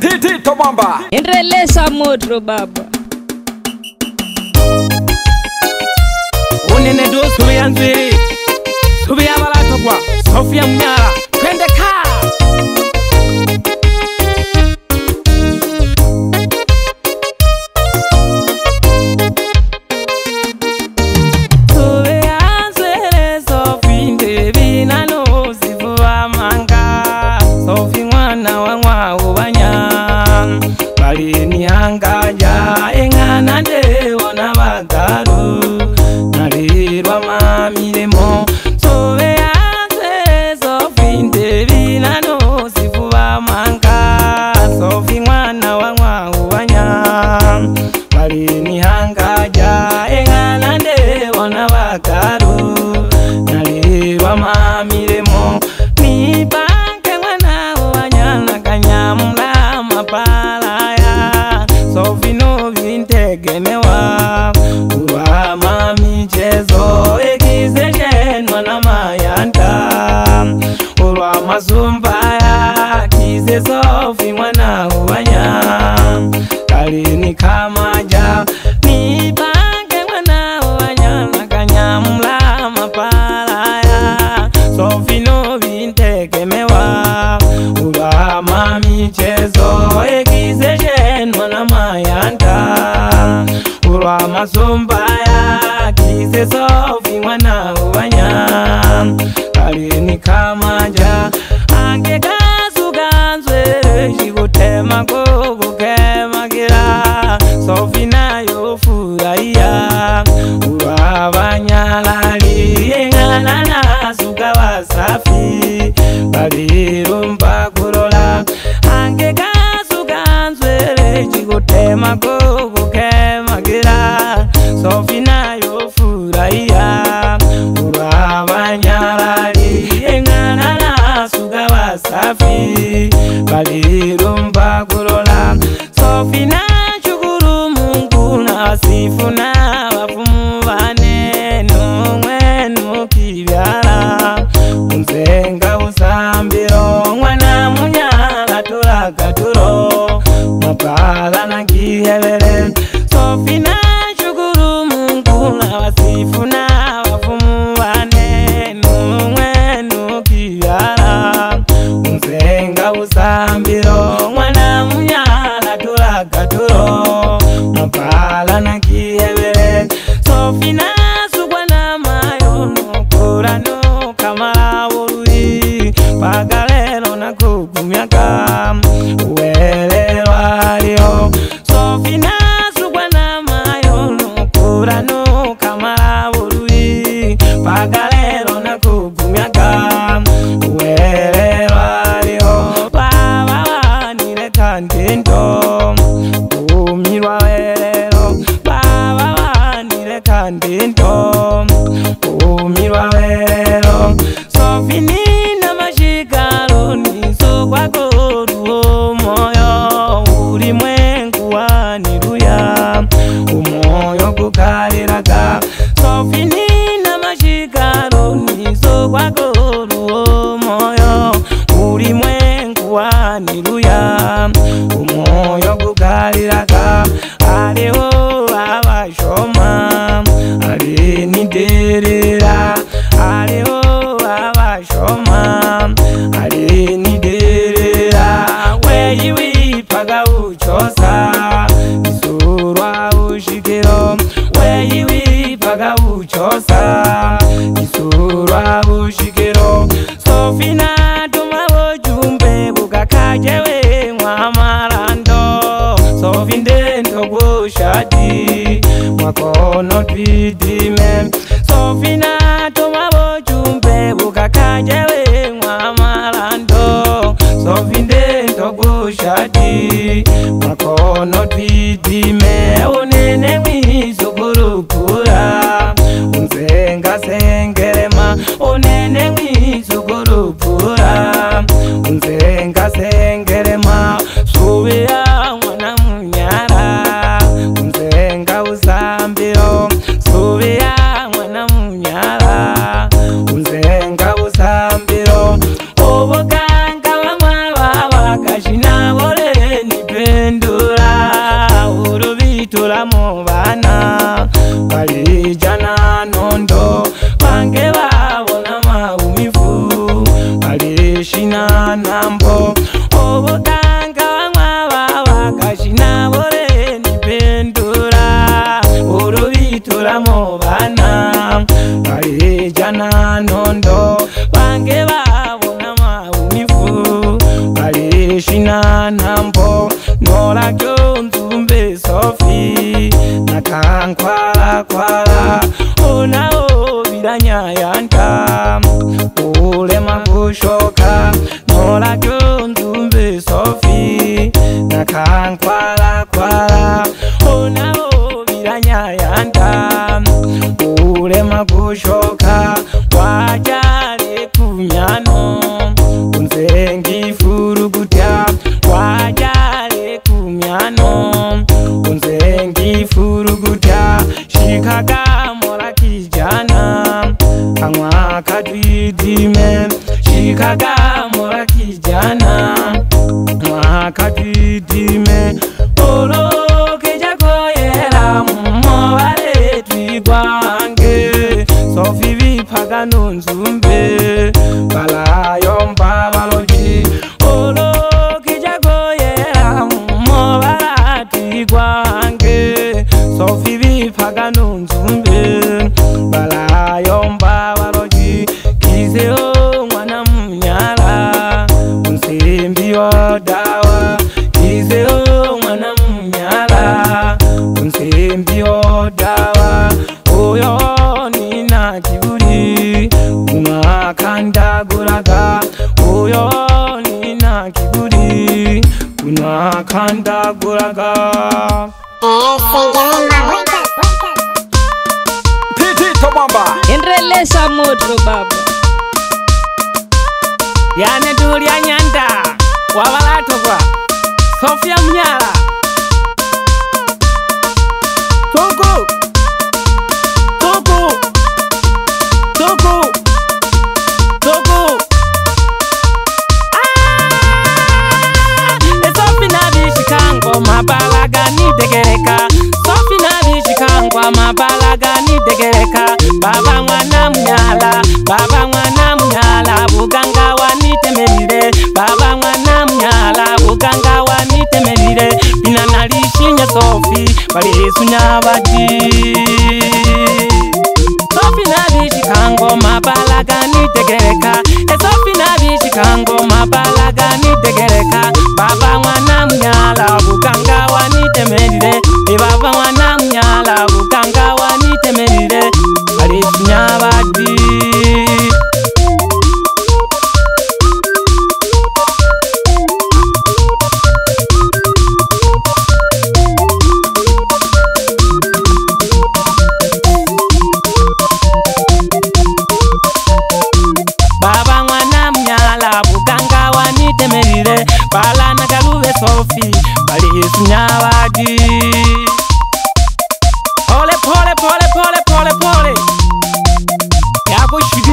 titi tomamba endelesa modro baba unene ndo zuvi ya nzwiri zuvi ya valatokwa sofia mnyala twende kaa vamamire mongo safi pavirumba kurola angekazukanzwele chikutemako final. standing tall shadi makono tidime sofina tomabo jumbe bukakanjewe mavhi ndakangwarakwara unavo viranyayanda ule magushoka wajare kunyano unzengifurukuta wajare kunyano unzengifurukuta shikagamorakijana kamwakatuitime shikagamorakijana makatitime yane tulya nyanda wavalatoka sofia mnyala vari yesu nyavati sofinavi chikango mabalagani tegereka esofinavi chikango mabalagani tegereka baba mwana munyala ukanga wanitemeni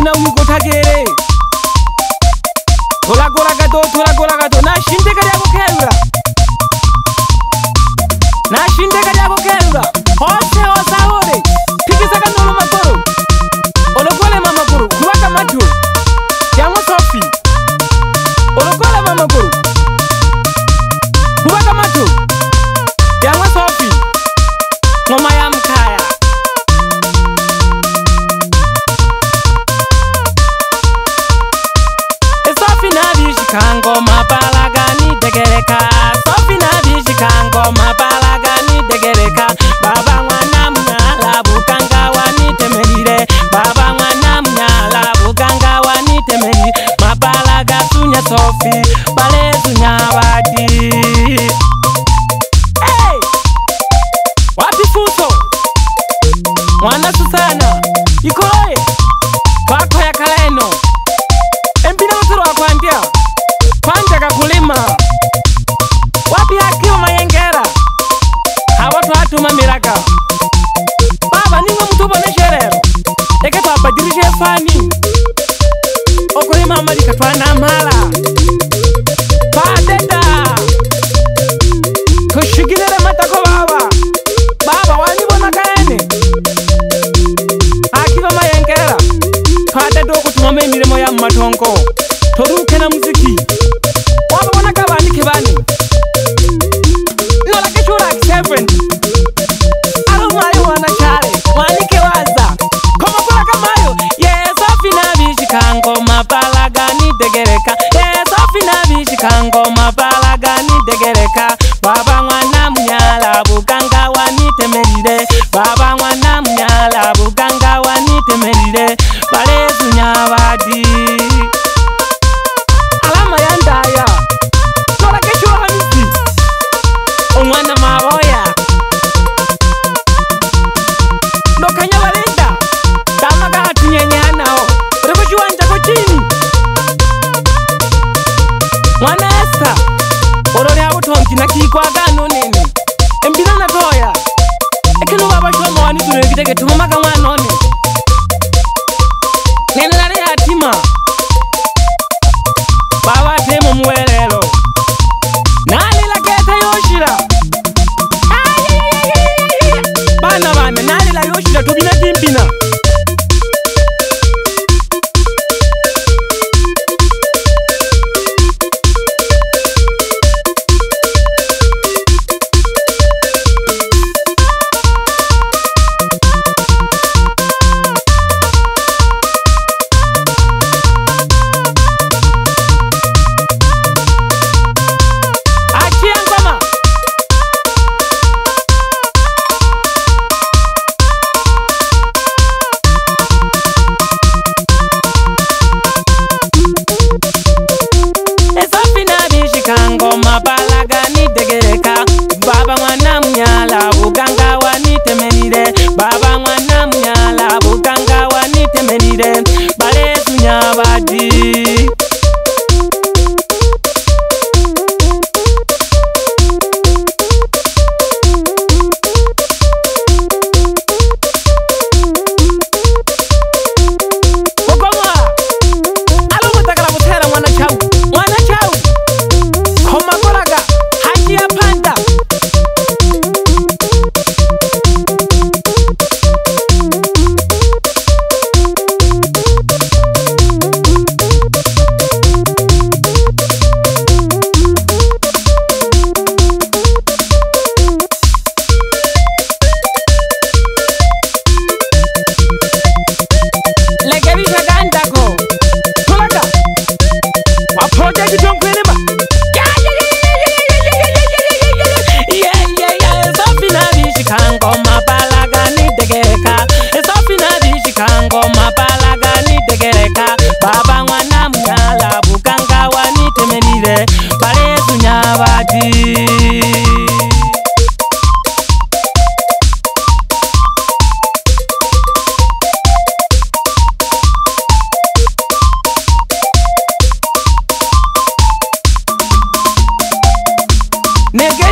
na umu kotakere tola kola kato tola kola kato na shinde kari ako kenda na shinde kari ako kenda Ghana, you call baba mwana mnyala buganga wanitemelile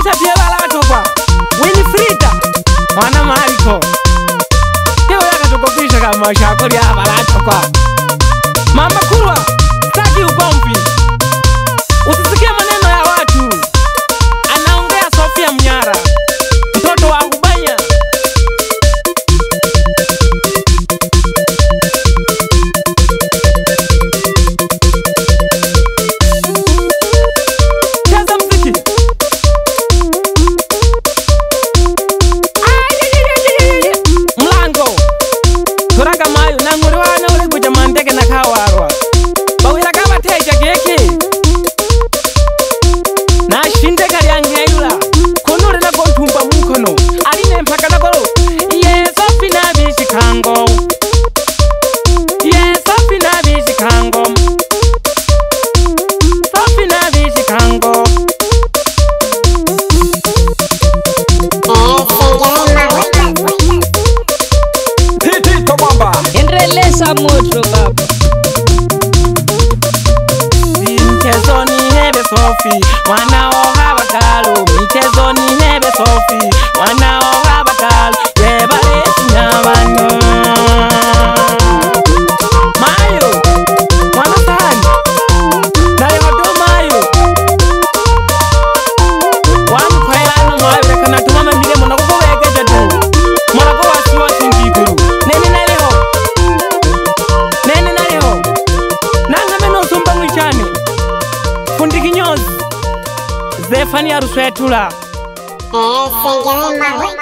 ita pie vala atokwa winifrita mwana mariko tewe akatokokwisha kamashakoria vala atokwa mamba kurwa sati ukompi ¡Tula! Eh, se